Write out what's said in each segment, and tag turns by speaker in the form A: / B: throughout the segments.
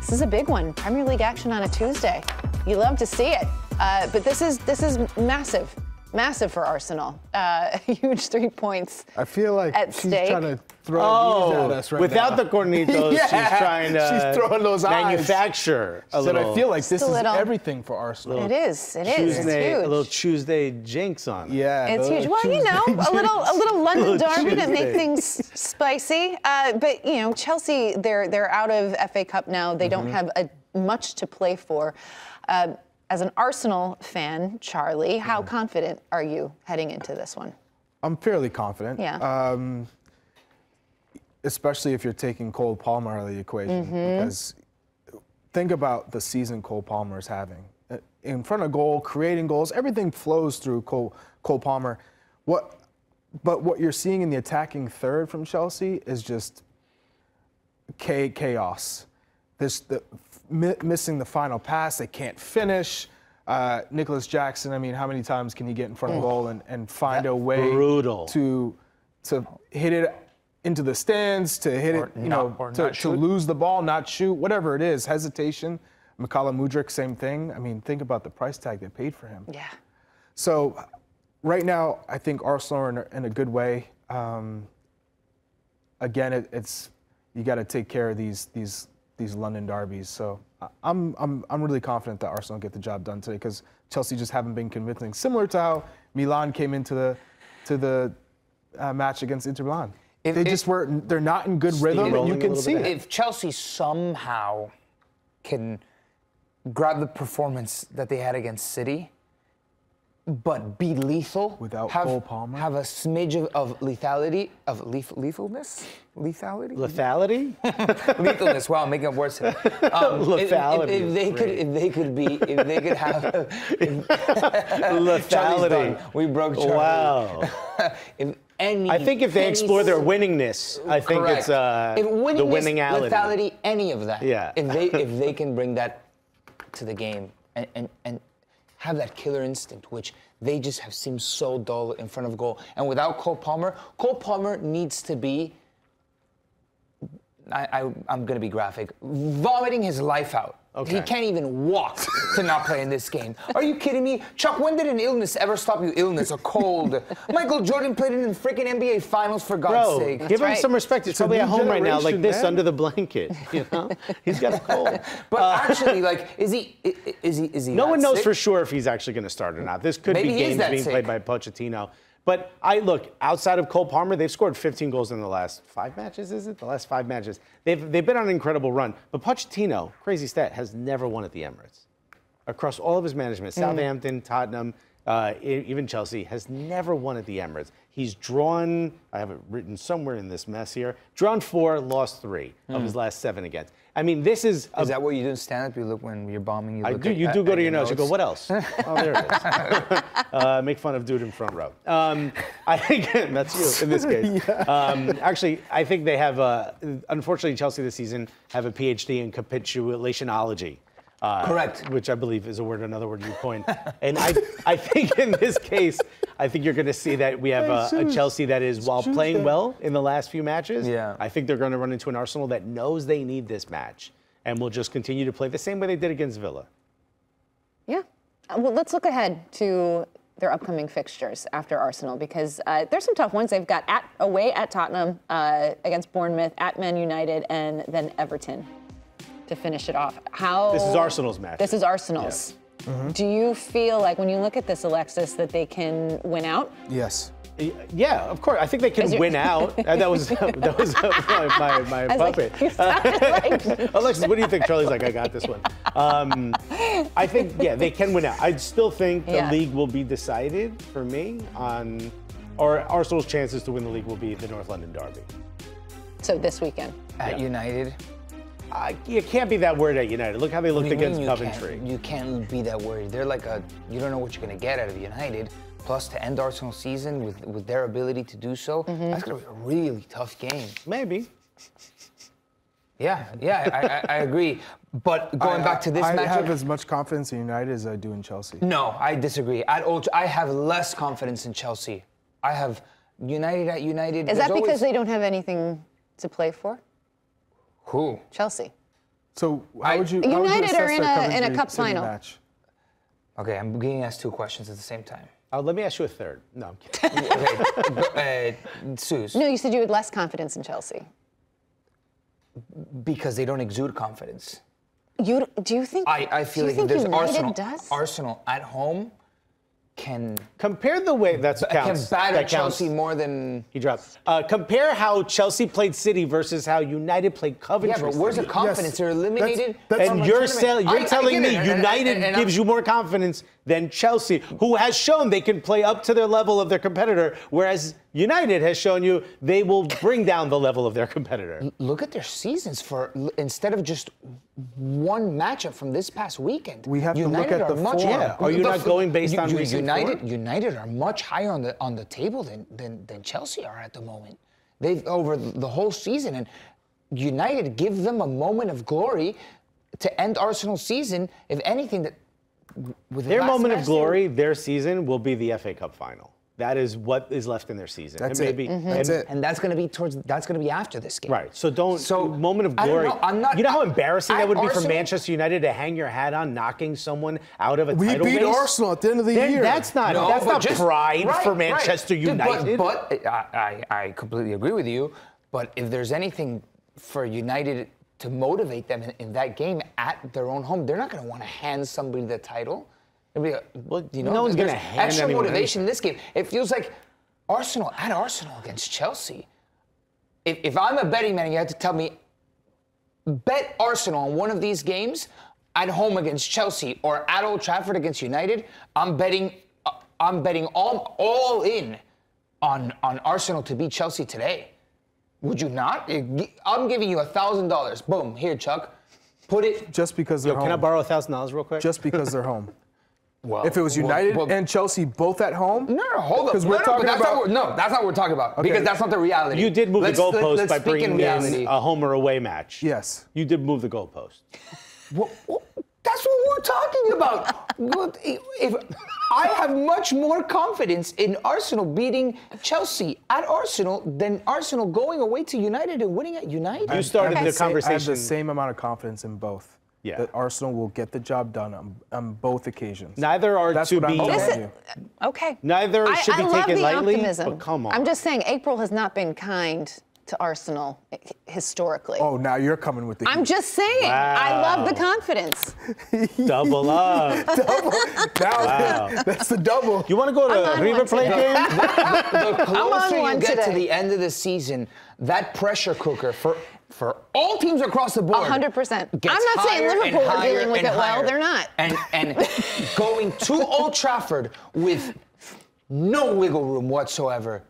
A: This is a big one. Premier League action on a Tuesday. You love to see it, uh, but this is this is massive, massive for Arsenal. Uh, huge three points.
B: I feel like
A: At
B: she's
A: stake.
B: trying to throw
C: Oh,
B: these at us right
C: without
B: now.
C: the cornitos,
B: Yeah,
C: she's trying to
B: she's throwing those eyes.
C: manufacture a
B: Said
C: little.
B: I feel like this is
A: little-
B: everything for Arsenal.
A: It is. It is. It's
C: Tuesday,
A: huge.
C: a little Tuesday jinx on it.
B: Yeah,
A: It's huge. Well, you
B: Tuesday
A: know, a little a little London
C: Little
A: derby to make things spicy. Uh, but you know, Chelsea, they're they're out of FA Cup now. They
C: Mm-hmm.
A: don't have a, much to play for. Uh, as an Arsenal fan, Charlie, how
C: Mm-hmm.
A: confident are you heading into this one?
B: I'm fairly confident.
A: Yeah.
B: Um, especially if you're taking Cole Palmer out of the equation,
A: Mm-hmm.
B: because think about the season Cole Palmer is having. Uh, In front of goal, creating goals, everything flows through Cole, Cole Palmer. What, but what you're seeing in the attacking third from Chelsea is just chaos. This the, mi- missing the final pass, they can't finish. Uh, Nicolas Jackson, I mean, how many times can he get in front of goal and, and find a way
C: Brutal.
B: to to hit it into the stands, to hit
D: Or
B: it, you
D: not-
B: know, to, to lose the ball, not shoot, whatever it is, hesitation. Mykhailo Mudryk, same thing. I mean, think about the price tag they paid for him.
A: Yeah.
B: So, right now, I think Arsenal are in a, in a good way. Um, again, it, it's you got to take care of these these these London derbies. So, I- I'm I'm I'm really confident that Arsenal get the job done today because Chelsea just haven't been convincing. Similar to how Milan came into the to the uh, match against Inter Milan.
D: If-
B: they
D: if-
B: just were they're not in good rhythm, and you can see it.
D: If Chelsea somehow can grab the performance that they had against City, but be lethal
B: Without
D: have,
B: Cole Palmer?
D: have a smidge of, of lethality, of leth- lethalness, lethality,
C: Lethality?
D: lethalness. Wow, I'm making up words today. Um, if- if-
C: Lethality
D: If, they could, if they could be, if they could have. Charlie's
C: Lethality.
D: We broke Charlie.
C: Wow.
D: if any,
C: I think if they
D: any
C: explore their
D: s-
C: winningness, I think
D: Correct.
C: it's uh,
D: if
C: the
D: winningness,
C: winningality.
D: lethality, any of that.
C: Yeah.
D: If they if they can bring that to the game and, and, and have that killer instinct, which they just have seemed so dull in front of goal. And without Cole Palmer, Cole Palmer needs to be. I, I, I'm going to be graphic. Vomiting his life out. He can't even walk to not play in this game. Are you kidding me? Chuck, when did an illness ever stop you? Illness, a cold. Michael Jordan played in the freaking NBA Finals, for God's
C: Bro,
D: sake.
C: give him some respect. He's
B: It's
C: probably at home right now, like this
B: man.
C: under the blanket. You know, he's got a cold.
D: But uh, actually, like, is he? i- i- Is he? Is he?
C: No one knows
D: sick?
C: for sure if he's actually going to start or not. This could
D: Maybe
C: be games being
D: sick.
C: played by Pochettino. But I look outside of Cole Palmer, they've scored 15 goals in the last five matches. Is it the last five matches? They've they've been on an incredible run. But Pochettino, crazy stat, has never won at the Emirates. Across all of his management,
D: Hmm.
C: Southampton, Tottenham, uh, even Chelsea, has never won at the Emirates. He's drawn, I have it written somewhere in this mess here, drawn four, lost three of his last seven against. I mean, this is a
D: Is that what you do in stand up? You look when you're bombing. You
C: I do.
D: at-
C: You
D: at-
C: do go
D: at
C: to your nose. You go, what else? oh, there it is. uh, make fun of dude in front row. Um, I think that's you in this case. Um, actually, I think they have. Uh, unfortunately, Chelsea this season have a PhD in capitulationology. Uh,
D: Correct.
C: Which I believe is a word, another word you coined. and I, I think in this case, I think you're going to see that we have a, a Chelsea that is, while playing well in the last few matches,
D: Yeah.
C: I think they're going to run into an Arsenal that knows they need this match and will just continue to play the same way they did against Villa.
A: Yeah. Uh, Well, let's look ahead to their upcoming fixtures after Arsenal because uh, there's some tough ones. They've got at away at Tottenham, uh, against Bournemouth, at Man United, and then Everton to finish it off. How
C: This is Arsenal's match.
A: This is Arsenal's. Do you feel like when you look at this, Alexis, that they can win out?
B: Yes.
C: Yeah, of course. I think they can win out. That was that was my, my, my puppet.
A: like, like
C: Alexis, what do you think? Charlie's like, I got this one. Um, I think, yeah, they can win out. I still think the
A: Yeah.
C: league will be decided for me on, or Arsenal's chances to win the league will be the North London Derby.
A: so this weekend.
D: At
C: Yeah.
D: United.
C: Uh, you can't be that worried at United. Look how they looked against
D: you
C: Coventry.
D: Can't, you can't be that worried. They're like a. You don't know what you're gonna get out of United. Plus, to end Arsenal season with with their ability to do so,
A: Mm-hmm.
D: that's gonna be a really tough game.
C: Maybe.
D: Yeah, yeah, I, I, I agree. But going
B: I-
D: back to this
B: I
D: matchup,
B: have as much confidence in United as I do in Chelsea.
D: no, I disagree. At Old, I have less confidence in Chelsea. I have United at United.
A: Is that because
D: always-
A: they don't have anything to play for?
D: Who?
A: Chelsea.
B: So how
D: I-
B: would you? how would you
A: United are in a- in a cup final.
B: Match?
D: Okay, I'm being asked two questions at the same time.
C: Uh, let me ask you a third. No, I'm kidding.
D: Okay, uh, Suze,
A: No, you said you had less confidence in Chelsea.
D: because they don't exude confidence.
A: You do you think?
D: I, I feel
A: do you
D: like
A: think
D: if there's
A: United
D: Arsenal,
A: does?
D: Arsenal at home can
C: Compare the way that's
D: can
C: counts.
D: batter
C: that counts.
D: Chelsea more than.
C: He drops. Uh, compare how Chelsea played City versus how United played
D: Yeah,
C: Coventry.
D: but where's the
C: City.
D: confidence? They're eliminated.
B: that's-
D: from
C: and you're, sell- you're
D: I- I
C: telling
D: get
C: me
D: it, and- and-
C: United
D: and- and
C: gives you more confidence than Chelsea, who has shown they can play up to their level of their competitor, whereas United has shown you they will bring down the level of their competitor.
D: Look at their seasons for instead of just one matchup from this past weekend.
B: We have to look at the
D: much,
B: form.
C: Yeah, are you not going based on
D: you-
C: recent
D: United?
C: form?
D: United are much higher on the on the table than, than than Chelsea are at the moment. They've over the whole season, and United give them a moment of glory to end Arsenal's season. If anything, that with
C: Their
D: last
C: moment of
D: match, they-
C: glory, their season will be the FA Cup final. That is what is left in their season.
B: That's
C: and
B: it.
C: maybe, mm-hmm.
B: That's
C: and-
B: it.
D: and that's going to be towards that's going to be after this game.
C: Right. So don't.
D: So,
C: moment of
D: I don't
C: glory.
D: know, I'm not-
C: you know how embarrassing
D: at
C: that would be for Manchester United to hang your hat on knocking someone out of a
B: We
C: title
B: beat
C: race?
B: Arsenal at the end of the
C: Then
B: year.
C: That's not.
D: No,
C: that's not
D: just-
C: pride
D: right,
C: for. Manchester
D: Dude, but-
C: United.
D: But, I, I, I completely agree with you. But if there's anything for United to motivate them in, in that game at their own home, they're not going to want to hand somebody the title. They'll be like,
C: Well,
D: you know,
C: no one's gonna
D: there's
C: hand
D: extra motivation in this game. It feels like Arsenal at Arsenal against Chelsea. If, if I'm a betting man, you have to tell me bet Arsenal on one of these games at home against Chelsea or at Old Trafford against United, I'm betting uh, I'm betting all all in on on Arsenal to beat Chelsea today. Would you not? I'm giving you a thousand dollars. Boom, here, Chuck. Put it.
B: just because they're
C: Yo,
B: home.
C: can I borrow a thousand dollars real quick?
B: Just because they're home.
D: Well,
B: If it was United
D: well,
B: and Chelsea both at home,
D: no, no, hold up. No,
B: we're
D: no,
B: talking
D: but that's
B: about
D: not what, no, that's not what we're talking about
B: Okay.
D: because that's not the reality.
C: you did move
D: Let's-
C: the
D: let-
C: goalpost
D: let's
C: by
D: speak in
C: bringing in a home or away match.
B: Yes.
C: You did move the goalpost.
D: Well, well, that's what we're talking about. Good. if I have much more confidence in Arsenal beating Chelsea at Arsenal than Arsenal going away to United and winning at United.
C: You started
B: I have
C: the
B: sa- I have the same amount of confidence in both.
C: Yeah.
B: That Arsenal will get the job done on, on both occasions.
C: Neither are
B: That's
C: to
B: what I'm
C: be.
B: telling you.
A: Okay.
C: Neither
A: I,
C: should
A: I
C: be taken
A: the
C: lightly,
A: optimism.
C: but come on.
A: I'm just saying, April has not been kind to Arsenal historically.
B: Oh, now you're coming with the.
A: I'm
B: heat.
A: just saying. I love the confidence.
C: double up. double.
B: now that's the double.
C: You want to go
A: I'm
C: to
A: on
C: River
A: one
C: Plate
A: today.
C: game?
D: the closer you
A: one
D: get to the end of the season, that pressure cooker for for all teams across the board.
A: 100%.
D: gets
A: I'm not saying Liverpool are dealing with
D: and
A: it well. They're not.
D: And and going to Old Trafford with no wiggle room whatsoever,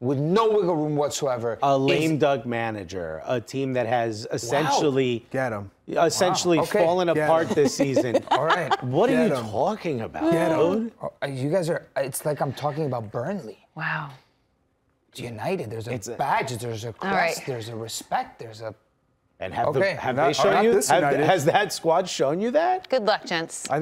D: with no wiggle room whatsoever.
C: A
D: is-
C: lame duck manager, a team that has essentially
B: Get him.
C: essentially
D: Wow, okay.
C: fallen
B: Get
C: apart
B: him.
C: this season.
D: All right.
C: What are
B: you
C: you
B: 'em.
C: talking about,
B: Get 'em.
C: dude?
D: Uh, You guys are. It's like I'm talking about Burnley.
A: Wow.
D: United. There's a
C: It's a-
D: badge. There's a crest.
A: right.
D: There's a respect. There's a.
C: And have,
D: Okay.
C: the, have
B: Not-
C: they shown you?
B: this
C: have- has that squad shown you that?
A: Good luck, gents.